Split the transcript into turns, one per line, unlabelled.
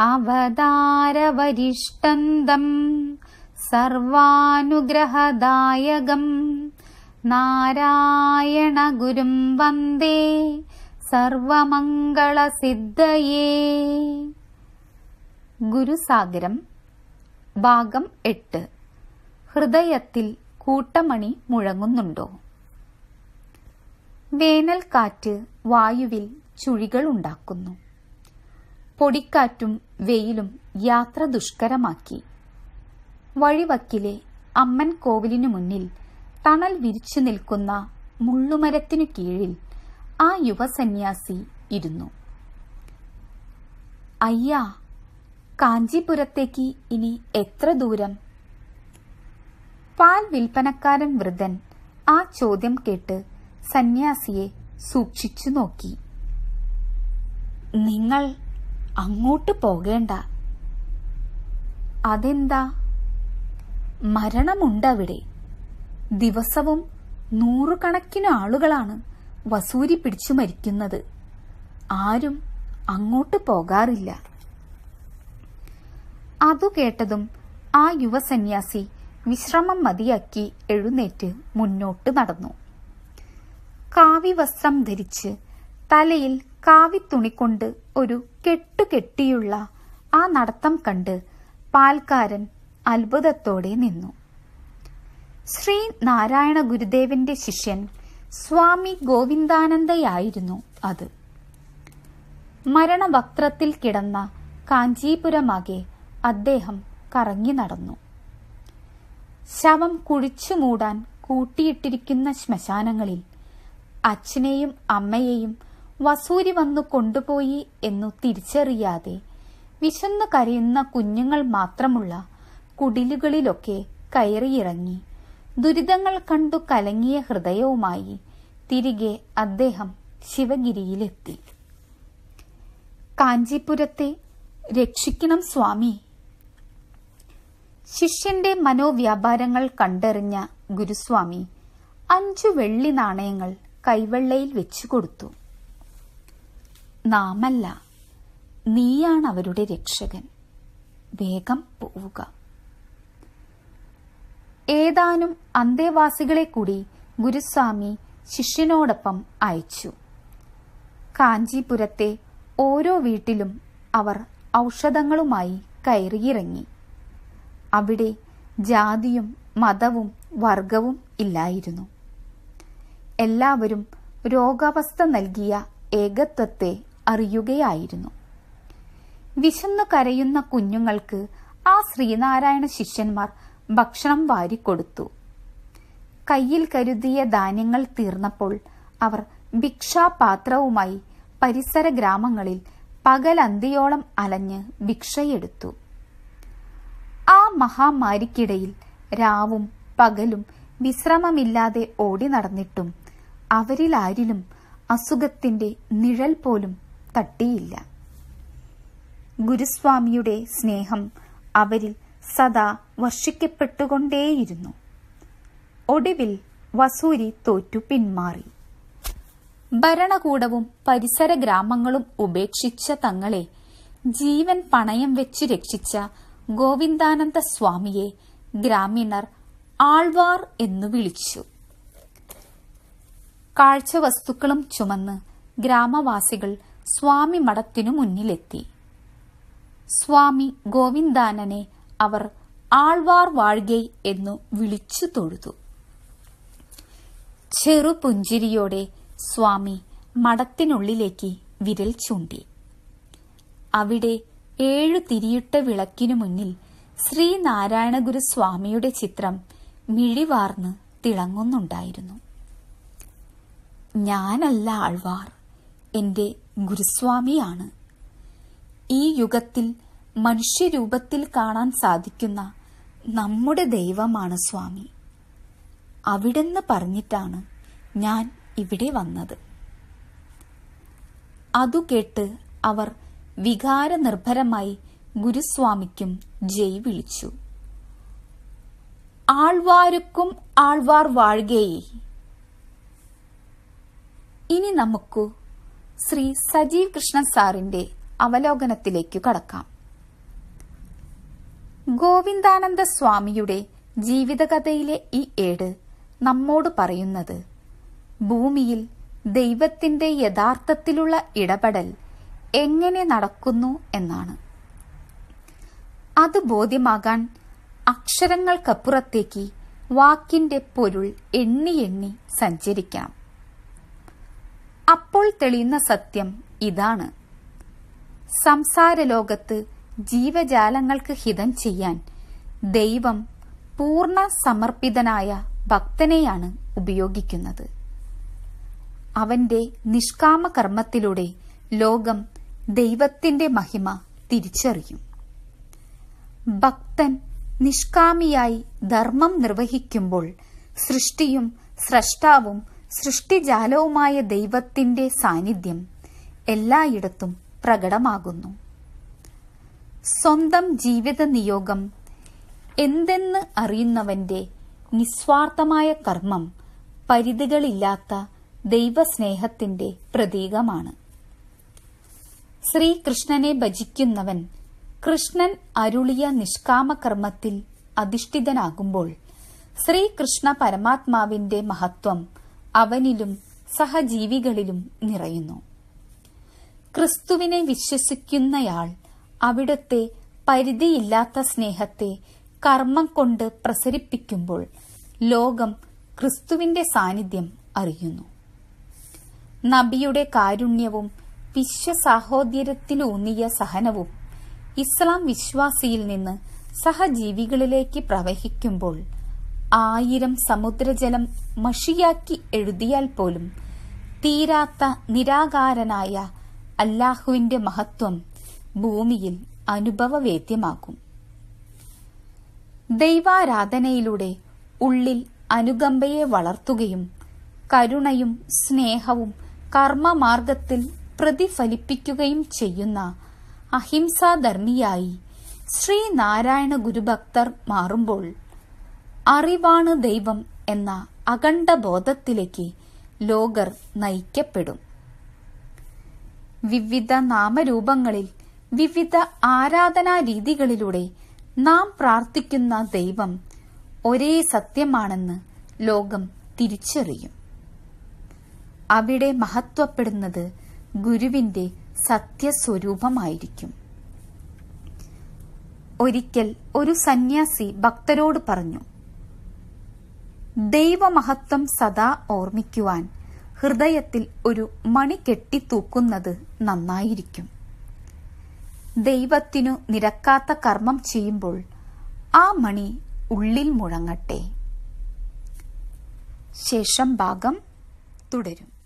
അവതാരവരിഷ്ടന്തം സർവാനുഗ്രഹദായകം. നാരായണ ഗുരും വന്ദേ സർവമംഗളസിദ്ധയേ. ഗുരുസാഗരം ഭാഗം എട്ട്. ഹൃദയത്തിൽ കൂട്ടമണി മുഴങ്ങുന്നുണ്ടോ? വേനൽക്കാറ്റ് വായുവിൽ ചുഴികൾ ഉണ്ടാക്കുന്നു. പൊടിക്കാറ്റും വെയിലും യാത്ര ദുഷ്കരമാക്കി. വഴിവക്കിലെ അമ്മൻ കോവിലിനു മുന്നിൽ തണൽ വിരിച്ചു നിൽക്കുന്ന മുള്ളുമരത്തിനു കീഴിൽ ആ യുവസന്യാസി ഇരുന്നു. അയ്യാ കാഞ്ചീപുരത്തേക്ക് ഇനി എത്ര ദൂരം? പാൽ വിൽപ്പനക്കാരൻ വൃദ്ധൻ ആ ചോദ്യം കേട്ട് സന്യാസിയെ സൂക്ഷിച്ചു നോക്കി. നിങ്ങൾ അങ്ങോട്ട് പോകേണ്ട. അതെന്താ? മരണമുണ്ടവിടെ. ദിവസവും നൂറുകണക്കിന് ആളുകളാണ് വസൂരി പിടിച്ചു മരിക്കുന്നത്. ആരും അങ്ങോട്ട് പോകാറില്ല. അതു കേട്ടതും ആ യുവസന്യാസി വിശ്രമം മതിയാക്കി എഴുന്നേറ്റ് മുന്നോട്ട് നടന്നു. കാവി വസ്ത്രം ധരിച്ച് തലയിൽ കാവി തുണിക്കൊണ്ട് ഒരു കെട്ടുകെട്ടിയുള്ള ആ നടത്തം കണ്ട് പാൽക്കാരൻ അത്ഭുതത്തോടെ നിന്നു. ശ്രീ നാരായണ ഗുരുദേവന്റെ ശിഷ്യൻ സ്വാമി ഗോവിന്ദാനന്ദയായിരുന്നു അത്. മരണവക്ത്രത്തിൽ കിടന്ന കാഞ്ചീപുരമാകെ അദ്ദേഹം കറങ്ങി നടന്നു. ശവം കുഴിച്ചു മൂടാൻ കൂട്ടിയിട്ടിരിക്കുന്ന ശ്മശാനങ്ങളിൽ അച്ഛനെയും അമ്മയെയും വസൂരി വന്നു കൊണ്ടുപോയി എന്നു തിരിച്ചറിയാതെ വിശന്നു കരയുന്ന കുഞ്ഞുങ്ങൾ മാത്രമുള്ള കുടിലുകളിലൊക്കെ കയറിയിറങ്ങി. ദുരിതങ്ങൾ കണ്ടു കലങ്ങിയ ഹൃദയവുമായി തിരികെ അദ്ദേഹം ശിവഗിരിയിലെത്തി. കാഞ്ചിപുരത്തെ രക്ഷിക്കണം സ്വാമി. ശിഷ്യന്റെ മനോവ്യാപാരങ്ങൾ കണ്ടറിഞ്ഞ ഗുരുസ്വാമി അഞ്ചു വെള്ളി നാണയങ്ങൾ കൈവെള്ളയിൽ വെച്ചു കൊടുത്തു. നാമല്ല. നീയാണ് അവരുടെ രക്ഷകൻ. വേഗം പോവുക. ഏതാനും അന്തേവാസികളെ കൂടി ഗുരുസ്വാമി ശിഷ്യനോടൊപ്പം അയച്ചു. കാഞ്ചീപുരത്തെ ഓരോ വീട്ടിലും അവർ ഔഷധങ്ങളുമായി കയറിയിറങ്ങി. അവിടെ ജാതിയും മതവും വർഗവും ഇല്ലായിരുന്നു. എല്ലാവരും രോഗാവസ്ഥ നൽകിയ ഏകത്വത്തെ അറിയുകയായിരുന്നു. വിശന്നു കരയുന്ന കുഞ്ഞുങ്ങൾക്ക് ആ ശ്രീനാരായണ ശിഷ്യന്മാർ ഭക്ഷണം വാരിക്കൊടുത്തു. കയ്യിൽ കരുതിയ ധാന്യങ്ങൾ തീർന്നപ്പോൾ അവർ ഭിക്ഷാപാത്രവുമായി പരിസര ഗ്രാമങ്ങളിൽ പകലന്തിയോളം അലഞ്ഞ് ഭിക്ഷയെടുത്തു. ആ മഹാമാരിക്കിടയിൽ രാവും പകലും വിശ്രമമില്ലാതെ ഓടി നടന്നിട്ടും അവരിലാരിലും അസുഖത്തിന്റെ നിഴൽ പോലും തട്ടിയില്ല. ഗുരുസ്വാമിയുടെ സ്നേഹം അവരിൽ സദാ വർഷിക്കപ്പെട്ടുകൊണ്ടേയിരുന്നു. ഒടുവിൽ വസൂരി തോറ്റു പിന്മാറി. ഭരണകൂടവും പരിസര ഗ്രാമങ്ങളും ഉപേക്ഷിച്ച തങ്ങളെ ജീവൻ പണയം വെച്ച് രക്ഷിച്ച ഗോവിന്ദാനന്ദ സ്വാമിയെ ഗ്രാമീണർ ആൾവാർ എന്നു വിളിച്ചു. കാഴ്ചവസ്തുക്കളും ചുമന്ന് ഗ്രാമവാസികൾ സ്വാമി മഠത്തിനു മുന്നിലെത്തി. സ്വാമി ഗോവിന്ദാനനെ അവർ ആൾവാർ വാഴ്കൈ എന്നു വിളിച്ചു തൊഴുതു. ചെറുപുഞ്ചിരിയോടെ സ്വാമി മഠത്തിനുള്ളിലേക്ക് വിരൽ ചൂണ്ടി. അവിടെ ഏഴു തിരിയിട്ട വിളക്കിനു മുന്നിൽ ശ്രീനാരായണഗുരു സ്വാമിയുടെ ചിത്രം മിഴിവാർന്ന് തിളങ്ങുന്നുണ്ടായിരുന്നു. ഞാനല്ല ആൾവാർ എന്റെ ഗുരുസ്വാമിയാണ്. ഈ യുഗത്തിൽ മനുഷ്യരൂപത്തിൽ കാണാൻ സാധിക്കുന്ന നമ്മുടെ ദൈവമാണ് സ്വാമി. അവിടെന്ന് പറഞ്ഞിട്ടാണ് ഞാൻ ഇവിടെ വന്നത്. അതു കേട്ട് അവർ വികാരനിർഭരമായി ഗുരുസ്വാമിക്കും ജയ് വിളിച്ചു. ആൾവാരുക്കും ആൾവാർ വാഴുകയേ. ഇനി നമുക്കു ശ്രീ സജീവ് കൃഷ്ണൻ സാറിന്റെ അവലോകനത്തിലേക്കു കടക്കാം. ഗോവിന്ദാനന്ദ സ്വാമിയുടെ ജീവിതകഥയിലെ ഈ ഏട് നമ്മോട് പറയുന്നത് ഭൂമിയിൽ ദൈവത്തിന്റെ യഥാർത്ഥത്തിലുള്ള ഇടപെടൽ എങ്ങനെ നടക്കുന്നു എന്നാണ്. അത് ബോധ്യമാകാൻ അക്ഷരങ്ങൾക്കപ്പുറത്തേക്ക് വാക്കിന്റെ പൊരുൾ എണ്ണി എണ്ണി സഞ്ചരിക്കണം. അപ്പോൾ തെളിയുന്ന സത്യം ഇതാണ്. സംസാരലോകത്ത് ജീവജാലങ്ങൾക്ക് ഹിതം ചെയ്യാൻ ദൈവം പൂർണ സമർപ്പിതനായ ഭക്തനെയാണ് ഉപയോഗിക്കുന്നത്. അവന്റെ നിഷ്കാമ കർമ്മത്തിലൂടെ ലോകം ദൈവത്തിന്റെ മഹിമ തിരിച്ചറിയും. ഭക്തൻ നിഷ്കാമിയായി ധർമ്മം നിർവഹിക്കുമ്പോൾ സൃഷ്ടിയും സ്രഷ്ടാവും സൃഷ്ടിജാലവുമായ ദൈവത്തിന്റെ സാന്നിധ്യം എല്ലായിടത്തും പ്രകടമാകുന്നു. സ്വന്തം ജീവിത നിയോഗം എന്തെന്ന് അറിയുന്നവന്റെ നിസ്വാർത്ഥമായ കർമ്മം പരിധികളില്ലാത്ത ദൈവസ്നേഹത്തിന്റെ പ്രതീകമാണ്. ശ്രീകൃഷ്ണനെ ഭജിക്കുന്നവൻ കൃഷ്ണൻ അരുളിയ നിഷ്കാമകർമ്മത്തിൽ അധിഷ്ഠിതനാകുമ്പോൾ ശ്രീകൃഷ്ണ പരമാത്മാവിന്റെ മഹത്വം അവനിലും സഹജീവികളിലും നിറയുന്നു. ക്രിസ്തുവിനെ വിശ്വസിക്കുന്നയാൾ അവിടത്തെ പരിധിയില്ലാത്ത സ്നേഹത്തെ കർമ്മം കൊണ്ട് പ്രസരിപ്പിക്കുമ്പോൾ ലോകം ക്രിസ്തുവിന്റെ സാന്നിധ്യം അറിയുന്നു. നബിയുടെ കാരുണ്യവും വിശ്വസാഹോദര്യത്തിലൂന്നിയ സഹനവും ഇസ്ലാം വിശ്വാസിയിൽ നിന്ന് സഹജീവികളിലേക്ക് പ്രവഹിക്കുമ്പോൾ ആയിരം സമുദ്രജലം മഷിയാക്കി എഴുതിയാൽ പോലും തീരാത്ത നിരാകാരനായ അല്ലാഹുവിന്റെ മഹത്വം ഭൂമിയിൽ അനുഭവവേദ്യമാകും. ദൈവാരാധനയിലൂടെ ഉള്ളിൽ അനുകമ്പയെ വളർത്തുകയും കരുണയും സ്നേഹവും കർമ്മമാർഗത്തിൽ പ്രതിഫലിപ്പിക്കുകയും ചെയ്യുന്ന അഹിംസാധർമ്മിയായി ശ്രീനാരായണ ഗുരുഭക്തർ മാറുമ്പോൾ അറിവാണ് ദൈവം എന്ന അഖണ്ഡ ബോധത്തിലേക്ക് ലോകർ നയിക്കപ്പെടും. വിവിധ നാമരൂപങ്ങളിൽ വിവിധ ആരാധനാ രീതികളിലൂടെ നാം പ്രാർത്ഥിക്കുന്ന ദൈവം ഒരേ സത്യമാണെന്ന് ലോകം തിരിച്ചറിയും. അവിടെ മഹത്വപ്പെടുന്നത് ഗുരുവിന്റെ സത്യസ്വരൂപമായിരിക്കും. ഒരിക്കൽ ഒരു സന്യാസി ഭക്തരോട് പറഞ്ഞു ദൈവമഹത്വം സദാ ഓർമ്മിക്കുവാൻ ഹൃദയത്തിൽ ഒരു മണി കെട്ടിത്തൂക്കുന്നത് നന്നായിരിക്കും. ദൈവത്തിനു നിരക്കാത്ത കർമ്മം ചെയ്യുമ്പോൾ ആ മണി ഉള്ളിൽ മുഴങ്ങട്ടെ. ശേഷം ഭാഗം തുടരും.